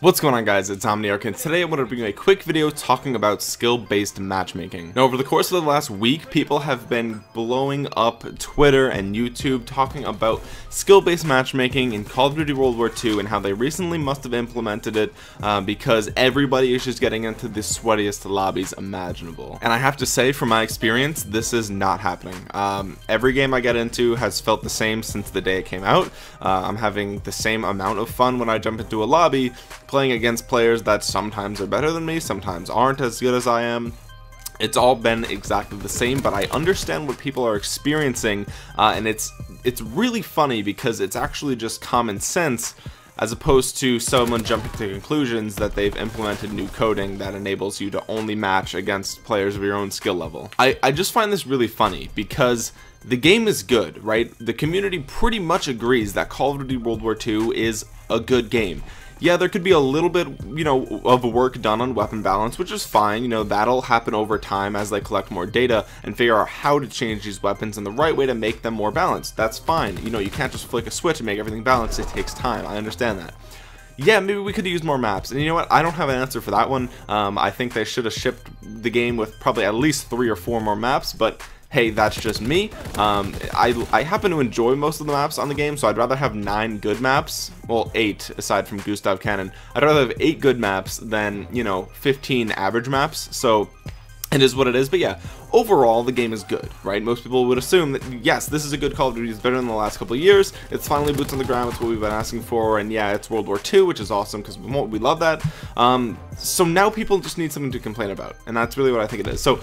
What's going on guys, it's Omniarch and today I want to bring you a quick video talking about skill-based matchmaking. Now over the course of the last week, people have been blowing up Twitter and YouTube talking about skill-based matchmaking in Call of Duty World War II and how they recently must have implemented it uh, because everybody is just getting into the sweatiest lobbies imaginable. And I have to say from my experience, this is not happening. Um, every game I get into has felt the same since the day it came out. Uh, I'm having the same amount of fun when I jump into a lobby, playing against players that sometimes are better than me, sometimes aren't as good as I am. It's all been exactly the same, but I understand what people are experiencing, uh, and it's it's really funny because it's actually just common sense as opposed to someone jumping to conclusions that they've implemented new coding that enables you to only match against players of your own skill level. I, I just find this really funny because the game is good, right? The community pretty much agrees that Call of Duty World War II is a good game yeah, there could be a little bit, you know, of work done on weapon balance, which is fine. You know, that'll happen over time as they collect more data and figure out how to change these weapons and the right way to make them more balanced. That's fine. You know, you can't just flick a switch and make everything balanced. It takes time. I understand that yeah, maybe we could use more maps. And you know what? I don't have an answer for that one. Um, I think they should have shipped the game with probably at least three or four more maps, but hey, that's just me. Um, I, I happen to enjoy most of the maps on the game, so I'd rather have nine good maps, well, eight aside from Gustav Cannon. I'd rather have eight good maps than, you know, 15 average maps, so it is what it is, but yeah, overall the game is good, right? Most people would assume that yes, this is a good Call of Duty, it's better than the last couple of years, it's finally boots on the ground, it's what we've been asking for, and yeah, it's World War II, which is awesome because we, love that. Um, so now people just need something to complain about, and that's really what I think it is. So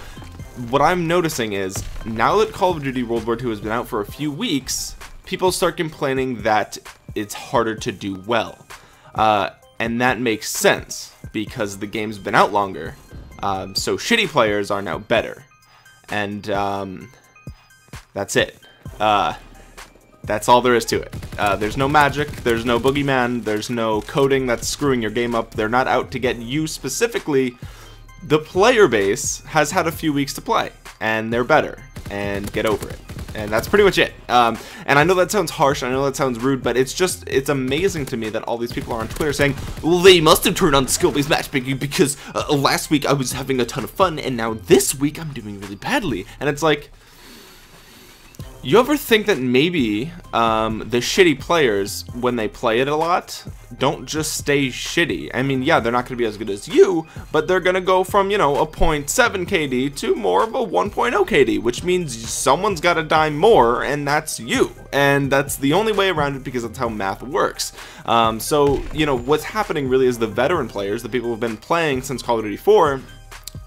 what I'm noticing is now that Call of Duty World War II has been out for a few weeks, people start complaining that it's harder to do well. Uh, and that makes sense because the game's been out longer. Um, so shitty players are now better. And um, that's it. Uh, that's all there is to it. Uh, there's no magic, there's no boogeyman, there's no coding that's screwing your game up. They're not out to get you specifically the player base has had a few weeks to play and they're better and get over it. And that's pretty much it. Um, and I know that sounds harsh I know that sounds rude but it's just it's amazing to me that all these people are on Twitter saying well they must have turned on skill-based matchmaking because uh, last week I was having a ton of fun and now this week I'm doing really badly. And it's like you ever think that maybe um, the shitty players, when they play it a lot, don't just stay shitty? I mean, yeah, they're not going to be as good as you, but they're going to go from, you know, a 0.7 KD to more of a 1.0 KD, which means someone's got to die more, and that's you. And that's the only way around it because that's how math works. Um, so, you know, what's happening really is the veteran players, the people who've been playing since Call of Duty 4,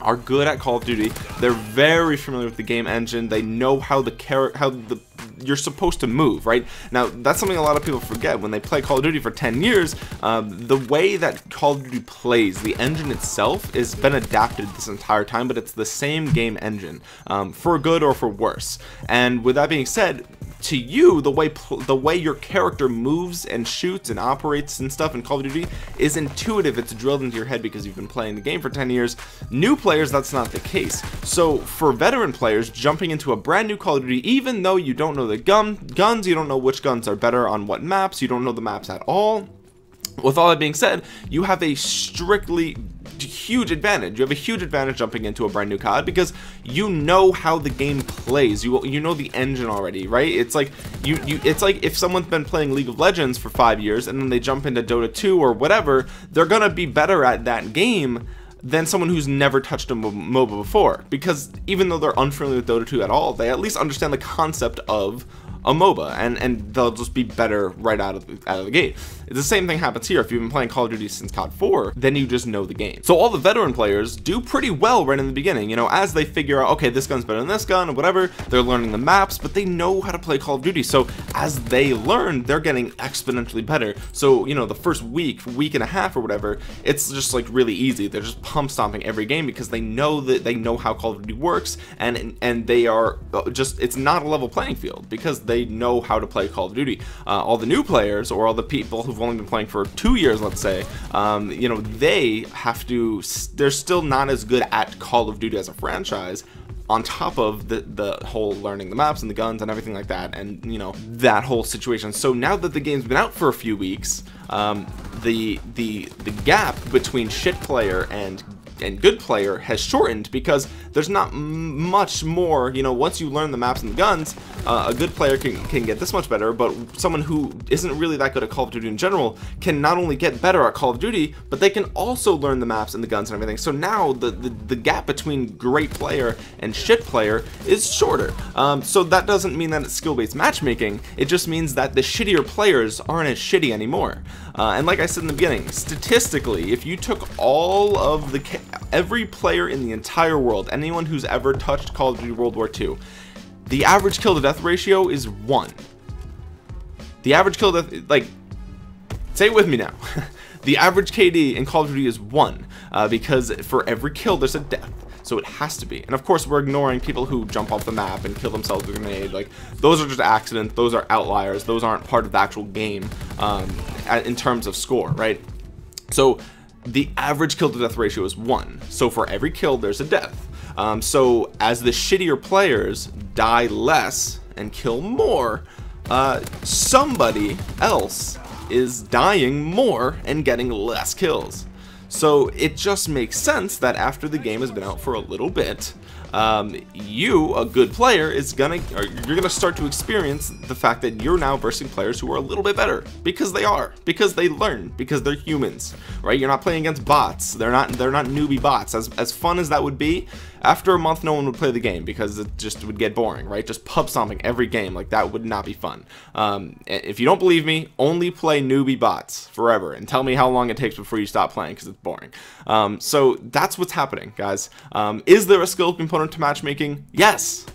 are good at Call of Duty. They're very familiar with the game engine. They know how the character, how the you're supposed to move, right? Now, that's something a lot of people forget. When they play Call of Duty for 10 years, um, the way that Call of Duty plays, the engine itself, has been adapted this entire time, but it's the same game engine, um, for good or for worse. And with that being said, to you, the way the way your character moves and shoots and operates and stuff in Call of Duty is intuitive. It's drilled into your head because you've been playing the game for 10 years. New players, that's not the case. So for veteran players, jumping into a brand new Call of Duty, even though you don't know the gun guns, you don't know which guns are better on what maps, you don't know the maps at all. With all that being said, you have a strictly huge advantage. You have a huge advantage jumping into a brand new COD because you know how the game plays. You you know the engine already, right? It's like you you it's like if someone's been playing League of Legends for 5 years and then they jump into Dota 2 or whatever, they're going to be better at that game than someone who's never touched a MOBA before. Because even though they're unfamiliar with Dota 2 at all, they at least understand the concept of a MOBA, and, and they'll just be better right out of, the, out of the gate. The same thing happens here. If you've been playing Call of Duty since COD 4, then you just know the game. So all the veteran players do pretty well right in the beginning, you know, as they figure out, okay, this gun's better than this gun, or whatever, they're learning the maps, but they know how to play Call of Duty. So as they learn, they're getting exponentially better. So, you know, the first week, week and a half or whatever, it's just like really easy. They're just pub stomping every game because they know that they know how Call of Duty works and and they are uh, just, it's not a level playing field because they know how to play Call of Duty. Uh, all the new players or all the people who've only been playing for two years, let's say, um, you know, they have to, they're still not as good at Call of Duty as a franchise, on top of the the whole learning the maps and the guns and everything like that and you know that whole situation so now that the game's been out for a few weeks um, the the the gap between shit player and and good player has shortened because there's not much more you know once you learn the maps and the guns uh, a good player can, can get this much better but someone who isn't really that good at Call of Duty in general can not only get better at Call of Duty but they can also learn the maps and the guns and everything. So now the the, the gap between great player and shit player is shorter. Um, so that doesn't mean that it's skill-based matchmaking. It just means that the shittier players aren't as shitty anymore. Uh, and like I said in the beginning statistically if you took all of the every player in the entire world, anyone who's ever touched Call of Duty World War II, the average kill to death ratio is one. The average kill death, like, say it with me now. the average KD in Call of Duty is one, uh, because for every kill there's a death. So it has to be. And of course, we're ignoring people who jump off the map and kill themselves with a grenade. Like, those are just accidents. Those are outliers. Those aren't part of the actual game um, in terms of score, right? So the average kill to death ratio is one. So for every kill, there's a death. Um, so as the shittier players die less and kill more, uh, somebody else is dying more and getting less kills. So it just makes sense that after the game has been out for a little bit, um, you, a good player, is gonna you're gonna start to experience the fact that you're now versing players who are a little bit better because they are, because they learn, because they're humans, right? You're not playing against bots. They're not they're not newbie bots. As as fun as that would be, after a month, no one would play the game because it just would get boring, right? Just pub stomping every game like that would not be fun. Um, if you don't believe me, only play newbie bots forever and tell me how long it takes before you stop playing because it's boring. Um, so that's what's happening, guys. Um, is there a skill component to matchmaking? Yes.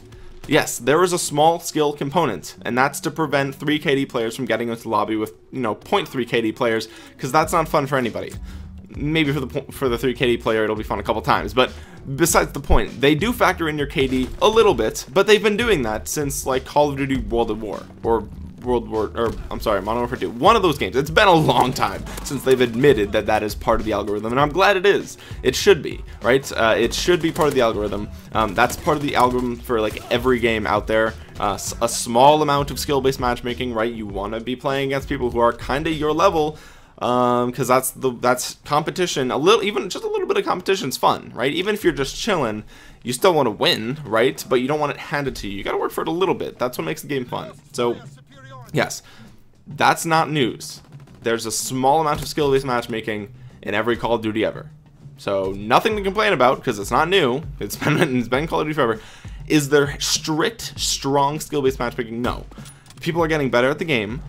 Yes, there is a small skill component, and that's to prevent 3 KD players from getting into the lobby with, you know, 0.3 KD players, because that's not fun for anybody maybe for the for the 3 KD player it'll be fun a couple times but besides the point they do factor in your KD a little bit but they've been doing that since like Call of Duty World at War or World War or I'm sorry Modern Warfare 2 one of those games. It's been a long time since they've admitted that that is part of the algorithm and I'm glad it is. It should be right? Uh, it should be part of the algorithm. Um, that's part of the algorithm for like every game out there. Uh, a small amount of skill-based matchmaking right? You want to be playing against people who are kind of your level um because that's the that's competition a little even just a little bit of competition is fun right? Even if you're just chilling you still want to win right? But you don't want it handed to you. You got to work for it a little bit. That's what makes the game fun. So yes that's not news. There's a small amount of skill-based matchmaking in every call of duty ever. So nothing to complain about because it's not new. It's been it's been call of duty forever. Is there strict strong skill-based matchmaking? No. People are getting better at the game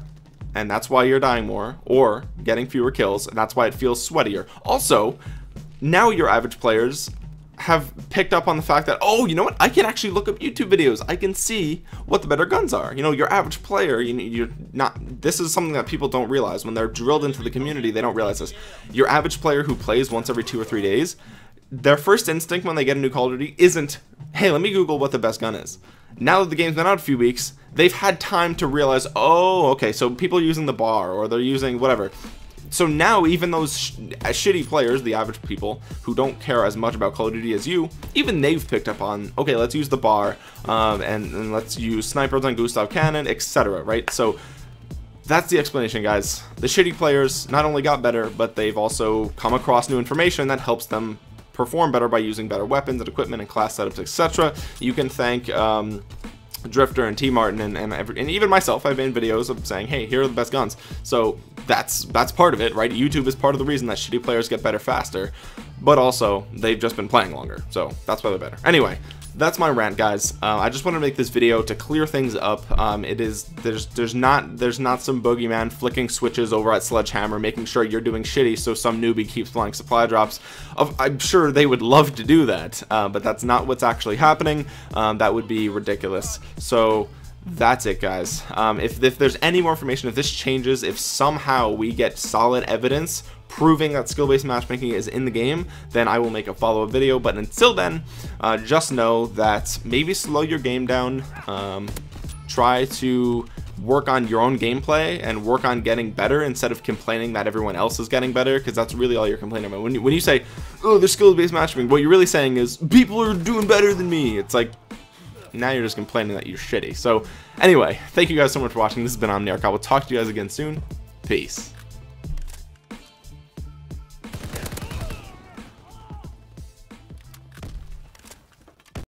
and that's why you're dying more, or getting fewer kills, and that's why it feels sweatier. Also, now your average players have picked up on the fact that, oh, you know what, I can actually look up YouTube videos. I can see what the better guns are. You know, your average player, you, you're not, this is something that people don't realize. When they're drilled into the community, they don't realize this. Your average player who plays once every two or three days, their first instinct when they get a new Call of Duty isn't, hey, let me Google what the best gun is. Now that the game's been out a few weeks, they've had time to realize, oh, okay, so people are using the bar or they're using whatever. So now even those sh shitty players, the average people who don't care as much about Call of Duty as you, even they've picked up on, okay, let's use the bar um, and, and let's use snipers on Gustav Cannon, etc. Right? So that's the explanation, guys. The shitty players not only got better, but they've also come across new information that helps them perform better by using better weapons and equipment and class setups, etc. You can thank um, Drift0r and TmarTn and and, every, and even myself. I've made videos of saying, hey, here are the best guns. So that's that's part of it, right? YouTube is part of the reason that shitty players get better faster, but also they've just been playing longer. So that's why they're better. Anyway, that's my rant guys. Uh, I just want to make this video to clear things up. Um, it is there's there's not there's not some boogeyman flicking switches over at Sledgehammer making sure you're doing shitty so some newbie keeps flying supply drops. Of, I'm sure they would love to do that uh, but that's not what's actually happening. Um, that would be ridiculous. So that's it guys um, if, if there's any more information if this changes if somehow we get solid evidence proving that skill-based matchmaking is in the game, then I will make a follow-up video. But until then, uh, just know that maybe slow your game down. Um, try to work on your own gameplay and work on getting better instead of complaining that everyone else is getting better because that's really all you're complaining about when you, when you say oh there's skill based matchmaking what you're really saying is people are doing better than me it's like now you're just complaining that you're shitty. So anyway, thank you guys so much for watching. This has been Omniarch. I will talk to you guys again soon. Peace.